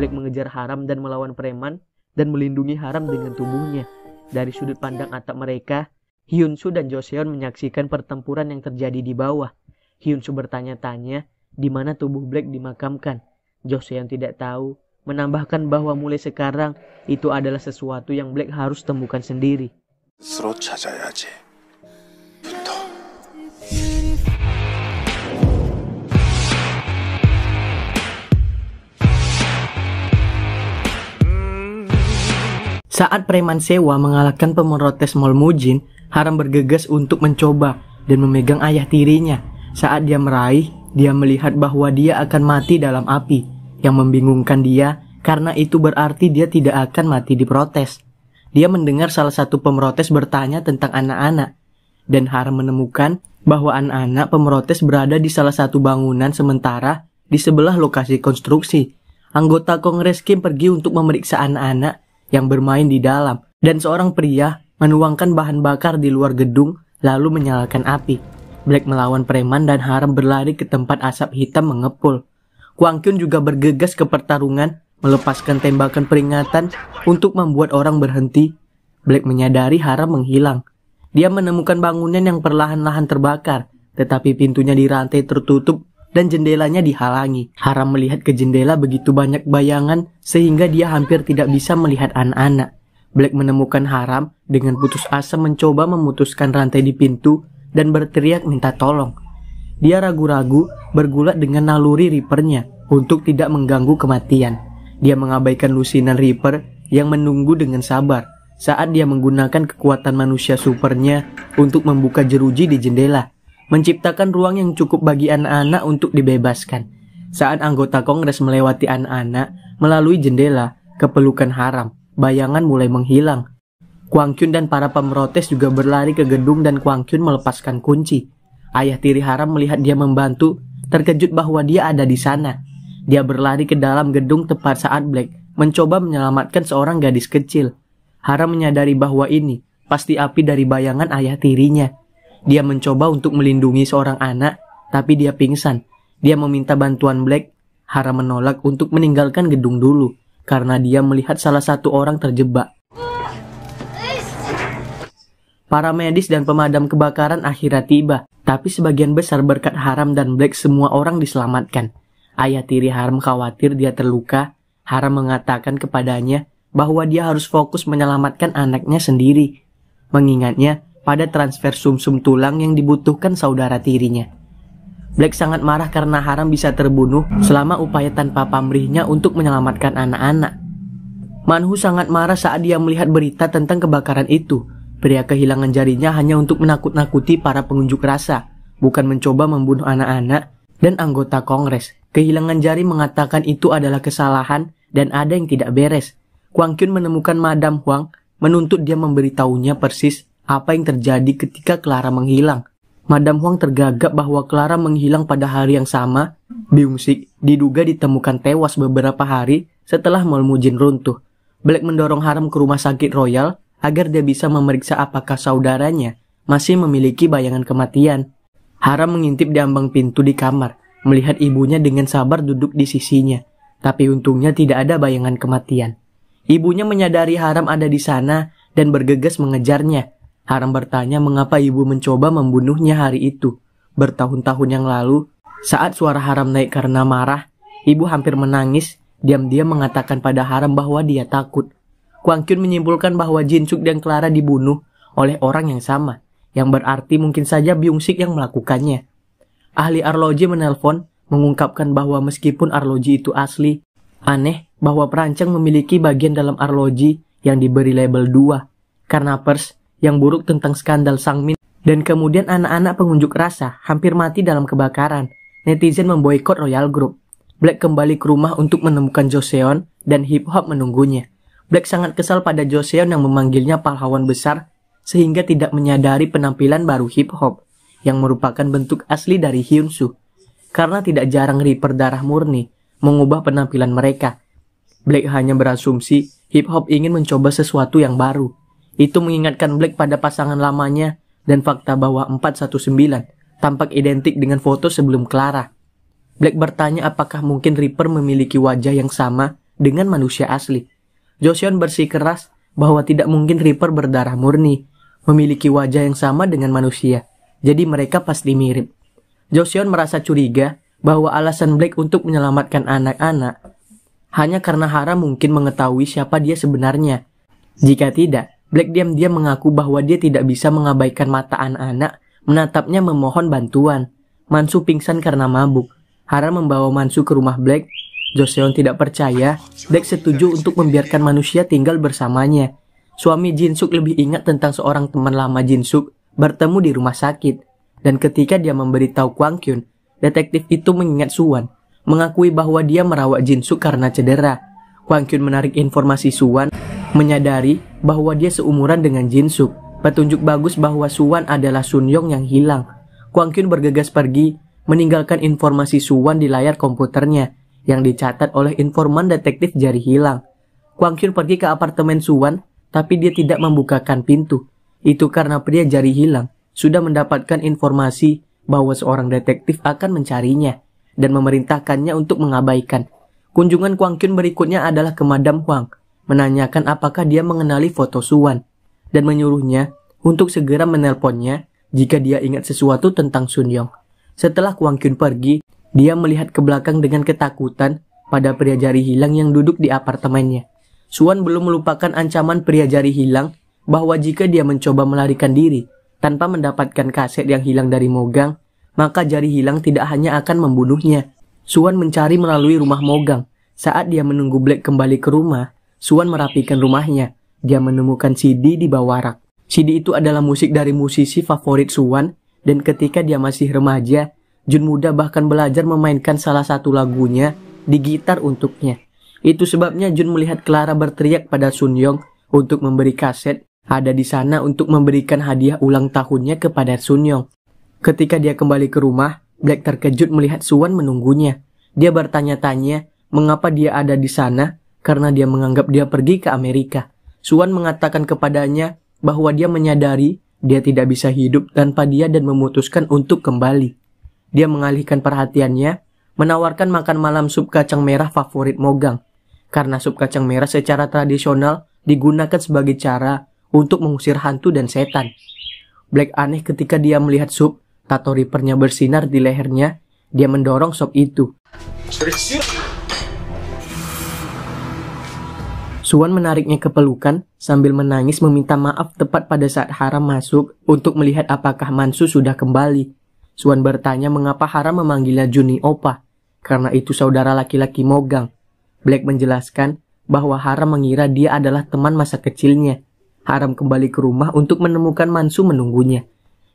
Black mengejar haram dan melawan preman dan melindungi haram dengan tubuhnya. Dari sudut pandang atap mereka, Hyunsu dan Joseon menyaksikan pertempuran yang terjadi di bawah. Hyunsu bertanya-tanya di mana tubuh Black dimakamkan. Joseon tidak tahu, menambahkan bahwa mulai sekarang itu adalah sesuatu yang Black harus temukan sendiri. Saat preman sewa mengalahkan pemrotes Mall Mujin, Haram bergegas untuk mencoba dan memegang ayah tirinya. Saat dia meraih, dia melihat bahwa dia akan mati dalam api. Yang membingungkan dia, karena itu berarti dia tidak akan mati di protes. Dia mendengar salah satu pemrotes bertanya tentang anak-anak. Dan Haram menemukan bahwa anak-anak pemrotes berada di salah satu bangunan sementara di sebelah lokasi konstruksi. Anggota Kongres Kim pergi untuk memeriksa anak-anak yang bermain di dalam. Dan seorang pria menuangkan bahan bakar di luar gedung lalu menyalakan api. Black melawan preman dan Haram berlari ke tempat asap hitam mengepul. Kwang Kyun juga bergegas ke pertarungan, melepaskan tembakan peringatan untuk membuat orang berhenti. Black menyadari Haram menghilang. Dia menemukan bangunan yang perlahan-lahan terbakar, tetapi pintunya di rantai tertutup dan jendelanya dihalangi. Haram melihat ke jendela begitu banyak bayangan sehingga dia hampir tidak bisa melihat anak-anak. Black menemukan Haram dengan putus asa mencoba memutuskan rantai di pintu dan berteriak minta tolong. Dia ragu-ragu bergulat dengan naluri Reapernya untuk tidak mengganggu kematian. Dia mengabaikan lusinan Reaper yang menunggu dengan sabar saat dia menggunakan kekuatan manusia supernya untuk membuka jeruji di jendela, menciptakan ruang yang cukup bagi anak-anak untuk dibebaskan. Saat anggota Kongres melewati anak-anak melalui jendela, kepelukan haram, bayangan mulai menghilang. Kwang Kyun dan para pemrotes juga berlari ke gedung dan Kwang Kyun melepaskan kunci. Ayah tiri haram melihat dia membantu, terkejut bahwa dia ada di sana. Dia berlari ke dalam gedung tepat saat Black mencoba menyelamatkan seorang gadis kecil. Haram menyadari bahwa ini pasti api dari bayangan ayah tirinya. Dia mencoba untuk melindungi seorang anak, tapi dia pingsan. Dia meminta bantuan Black. Haram menolak untuk meninggalkan gedung dulu karena dia melihat salah satu orang terjebak. Para medis dan pemadam kebakaran akhirnya tiba, tapi sebagian besar berkat Haram dan Black semua orang diselamatkan. Ayah tiri Haram khawatir dia terluka. Haram mengatakan kepadanya bahwa dia harus fokus menyelamatkan anaknya sendiri. Mengingatnya pada transfer sumsum -sum tulang yang dibutuhkan saudara tirinya. Black sangat marah karena Haram bisa terbunuh selama upaya tanpa pamrihnya untuk menyelamatkan anak-anak. Manhu sangat marah saat dia melihat berita tentang kebakaran itu. Pria kehilangan jarinya hanya untuk menakut-nakuti para pengunjuk rasa, bukan mencoba membunuh anak-anak dan anggota Kongres. Kehilangan jari mengatakan itu adalah kesalahan dan ada yang tidak beres. Kwang Kyun menemukan Madam Huang menuntut dia memberitahunya persis apa yang terjadi ketika Clara menghilang. Madam Huang tergagap bahwa Clara menghilang pada hari yang sama. Byung Sik diduga ditemukan tewas beberapa hari setelah Molmujin runtuh. Black mendorong Haram ke rumah sakit Royal agar dia bisa memeriksa apakah saudaranya masih memiliki bayangan kematian. Haram mengintip di ambang pintu di kamar, melihat ibunya dengan sabar duduk di sisinya. Tapi untungnya tidak ada bayangan kematian. Ibunya menyadari Haram ada di sana dan bergegas mengejarnya. Haram bertanya mengapa ibu mencoba membunuhnya hari itu. Bertahun-tahun yang lalu, saat suara Haram naik karena marah, ibu hampir menangis. Diam-diam mengatakan pada Haram bahwa dia takut. Kwang Kyun menyimpulkan bahwa Jin Suk dan Clara dibunuh oleh orang yang sama, yang berarti mungkin saja Byung Sik yang melakukannya. Ahli arloji menelpon mengungkapkan bahwa meskipun arloji itu asli, aneh bahwa perancang memiliki bagian dalam arloji yang diberi label 2 karena pers yang buruk tentang skandal Sangmin dan kemudian anak-anak pengunjuk rasa hampir mati dalam kebakaran. Netizen memboikot Royal Group. Black kembali ke rumah untuk menemukan Joseon dan hip hop menunggunya. Black sangat kesal pada Joseon yang memanggilnya pahlawan besar sehingga tidak menyadari penampilan baru hip hop yang merupakan bentuk asli dari Hyunsu. Karena tidak jarang Reaper darah murni mengubah penampilan mereka. Black hanya berasumsi hip hop ingin mencoba sesuatu yang baru. Itu mengingatkan Black pada pasangan lamanya dan fakta bahwa 419 tampak identik dengan foto sebelum Clara. Black bertanya apakah mungkin Reaper memiliki wajah yang sama dengan manusia asli. Joseon bersikeras bahwa tidak mungkin Reaper berdarah murni, memiliki wajah yang sama dengan manusia, jadi mereka pasti mirip. Joseon merasa curiga bahwa alasan Black untuk menyelamatkan anak-anak hanya karena Hara mungkin mengetahui siapa dia sebenarnya. Jika tidak, Black diam-diam mengaku bahwa dia tidak bisa mengabaikan mata anak-anak, menatapnya memohon bantuan. Mansu pingsan karena mabuk. Hara membawa Mansu ke rumah Black Joseon tidak percaya, Black setuju untuk membiarkan manusia tinggal bersamanya. Suami Jinsuk lebih ingat tentang seorang teman lama Jinsuk bertemu di rumah sakit. Dan ketika dia memberitahu Kwang Kyun, detektif itu mengingat Suwan, mengakui bahwa dia merawat Jinsuk karena cedera. Kwang Kyun menarik informasi Suwan, menyadari bahwa dia seumuran dengan Jinsuk. Petunjuk bagus bahwa Suwan adalah Sun Yong yang hilang. Kwang Kyun bergegas pergi, meninggalkan informasi Suwan di layar komputernya yang dicatat oleh informan detektif jari hilang. Kwang Kyun pergi ke apartemen Suwan, tapi dia tidak membukakan pintu. Itu karena pria jari hilang sudah mendapatkan informasi bahwa seorang detektif akan mencarinya dan memerintahkannya untuk mengabaikan. Kunjungan Kwang Kyun berikutnya adalah ke Madam Huang, menanyakan apakah dia mengenali foto Suwan, dan menyuruhnya untuk segera menelponnya jika dia ingat sesuatu tentang Sun Yong. Setelah Kwang Kyun pergi, dia melihat ke belakang dengan ketakutan pada pria jari hilang yang duduk di apartemennya. Suan belum melupakan ancaman pria jari hilang bahwa jika dia mencoba melarikan diri tanpa mendapatkan kaset yang hilang dari Mogang, maka jari hilang tidak hanya akan membunuhnya. Suan mencari melalui rumah Mogang. Saat dia menunggu Black kembali ke rumah, Suan merapikan rumahnya. Dia menemukan CD di bawah rak. CD itu adalah musik dari musisi favorit Suan, dan ketika dia masih remaja, Jun Muda bahkan belajar memainkan salah satu lagunya di gitar untuknya. Itu sebabnya Jun melihat Clara berteriak pada Sun Yong untuk memberi kaset ada di sana untuk memberikan hadiah ulang tahunnya kepada Sun Yong. Ketika dia kembali ke rumah, Black terkejut melihat Suwan menunggunya. Dia bertanya-tanya mengapa dia ada di sana karena dia menganggap dia pergi ke Amerika. Suwan mengatakan kepadanya bahwa dia menyadari dia tidak bisa hidup tanpa dia dan memutuskan untuk kembali. Dia mengalihkan perhatiannya, menawarkan makan malam sup kacang merah favorit Mogang. Karena sup kacang merah secara tradisional digunakan sebagai cara untuk mengusir hantu dan setan. Black aneh ketika dia melihat sup, tato ripernya bersinar di lehernya, dia mendorong sop itu. Suan menariknya ke pelukan sambil menangis meminta maaf tepat pada saat Haram masuk untuk melihat apakah Mansu sudah kembali. Suan bertanya mengapa Haram memanggilnya Juni Opa, karena itu saudara laki-laki Mogang. Black menjelaskan bahwa Haram mengira dia adalah teman masa kecilnya. Haram kembali ke rumah untuk menemukan Mansu menunggunya.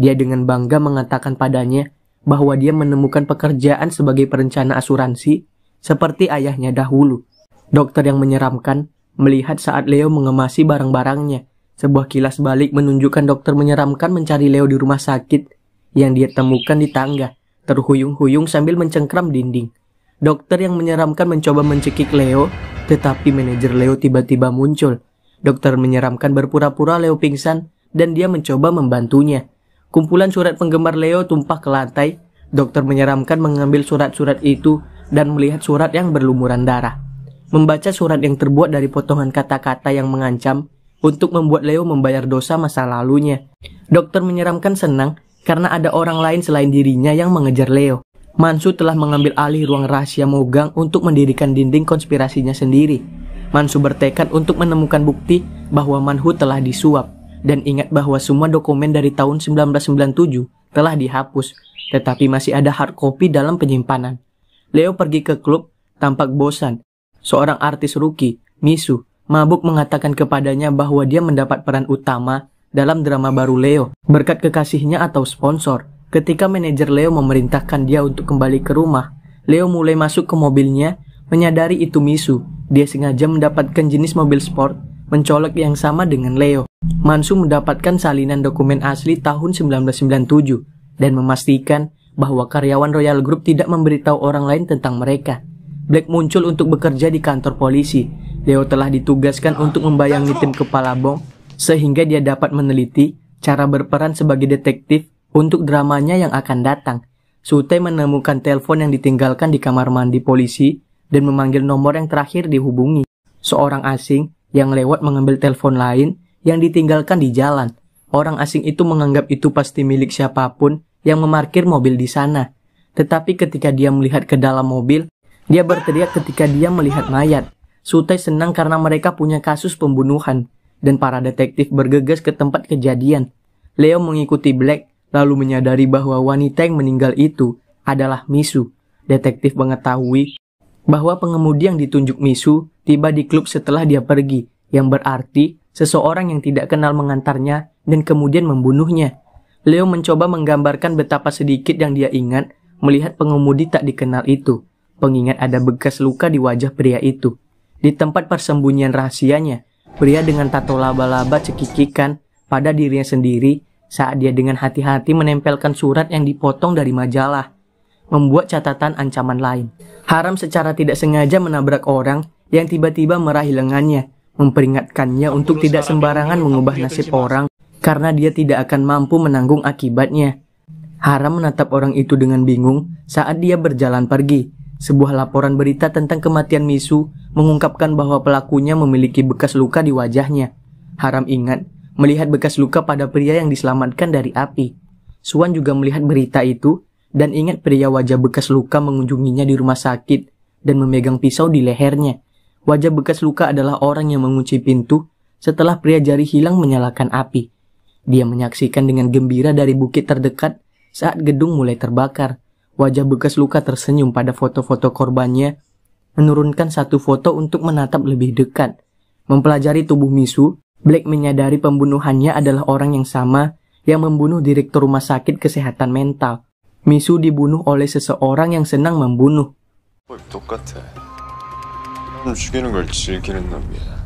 Dia dengan bangga mengatakan padanya bahwa dia menemukan pekerjaan sebagai perencana asuransi seperti ayahnya dahulu. Dokter yang menyeramkan melihat saat Leo mengemasi barang-barangnya. Sebuah kilas balik menunjukkan dokter menyeramkan mencari Leo di rumah sakit yang dia temukan di tangga, terhuyung-huyung sambil mencengkram dinding. Dokter yang menyeramkan mencoba mencekik Leo, tetapi manajer Leo tiba-tiba muncul. Dokter menyeramkan berpura-pura Leo pingsan dan dia mencoba membantunya. Kumpulan surat penggemar Leo tumpah ke lantai. Dokter menyeramkan mengambil surat-surat itu dan melihat surat yang berlumuran darah. Membaca surat yang terbuat dari potongan kata-kata yang mengancam untuk membuat Leo membayar dosa masa lalunya. Dokter menyeramkan senang karena ada orang lain selain dirinya yang mengejar Leo. Mansu telah mengambil alih ruang rahasia Mogang untuk mendirikan dinding konspirasinya sendiri. Mansu bertekad untuk menemukan bukti bahwa Manhu telah disuap dan ingat bahwa semua dokumen dari tahun 1997 telah dihapus, tetapi masih ada hard copy dalam penyimpanan. Leo pergi ke klub tampak bosan. Seorang artis rookie, Misu, mabuk mengatakan kepadanya bahwa dia mendapat peran utama dalam drama baru Leo berkat kekasihnya atau sponsor. Ketika manajer Leo memerintahkan dia untuk kembali ke rumah, Leo mulai masuk ke mobilnya, menyadari itu Misu. Dia sengaja mendapatkan jenis mobil sport mencolok yang sama dengan Leo. Mansu mendapatkan salinan dokumen asli tahun 1997 dan memastikan bahwa karyawan Royal Group tidak memberitahu orang lain tentang mereka. Black muncul untuk bekerja di kantor polisi. Leo telah ditugaskan untuk membayangi tim kepala bom sehingga dia dapat meneliti cara berperan sebagai detektif untuk dramanya yang akan datang. Sute menemukan telepon yang ditinggalkan di kamar mandi polisi dan memanggil nomor yang terakhir dihubungi. Seorang asing yang lewat mengambil telepon lain yang ditinggalkan di jalan. Orang asing itu menganggap itu pasti milik siapa pun yang memarkir mobil di sana. Tetapi ketika dia melihat ke dalam mobil, dia berteriak ketika dia melihat mayat. Sutai senang karena mereka punya kasus pembunuhan, dan para detektif bergegas ke tempat kejadian. Leo mengikuti Black, lalu menyadari bahwa wanita yang meninggal itu adalah Misu. Detektif mengetahui bahwa pengemudi yang ditunjuk Misu tiba di klub setelah dia pergi, yang berarti seseorang yang tidak kenal mengantarnya dan kemudian membunuhnya. Leo mencoba menggambarkan betapa sedikit yang dia ingat melihat pengemudi tak dikenal itu. Pengingat ada bekas luka di wajah pria itu. Di tempat persembunyian rahasianya, pria dengan tato laba-laba cekikikan pada dirinya sendiri saat dia dengan hati-hati menempelkan surat yang dipotong dari majalah, membuat catatan ancaman lain. Haram secara tidak sengaja menabrak orang yang tiba-tiba meraih lengannya, memperingatkannya untuk tidak sembarangan mengubah nasib orang karena dia tidak akan mampu menanggung akibatnya. Haram menatap orang itu dengan bingung saat dia berjalan pergi. Sebuah laporan berita tentang kematian Misu mengungkapkan bahwa pelakunya memiliki bekas luka di wajahnya. Haram ingat melihat bekas luka pada pria yang diselamatkan dari api. Suan juga melihat berita itu dan ingat pria wajah bekas luka mengunjunginya di rumah sakit dan memegang pisau di lehernya. Wajah bekas luka adalah orang yang mengunci pintu setelah pria jari hilang menyalakan api. Dia menyaksikan dengan gembira dari bukit terdekat saat gedung mulai terbakar, wajah bekas luka tersenyum pada foto-foto korbannya, menurunkan satu foto untuk menatap lebih dekat. Mempelajari tubuh Misu, Black menyadari pembunuhannya adalah orang yang sama yang membunuh direktur rumah sakit kesehatan mental. Misu dibunuh oleh seseorang yang senang membunuh. 똑같아. 죽이는 걸 즐기는 놈이야.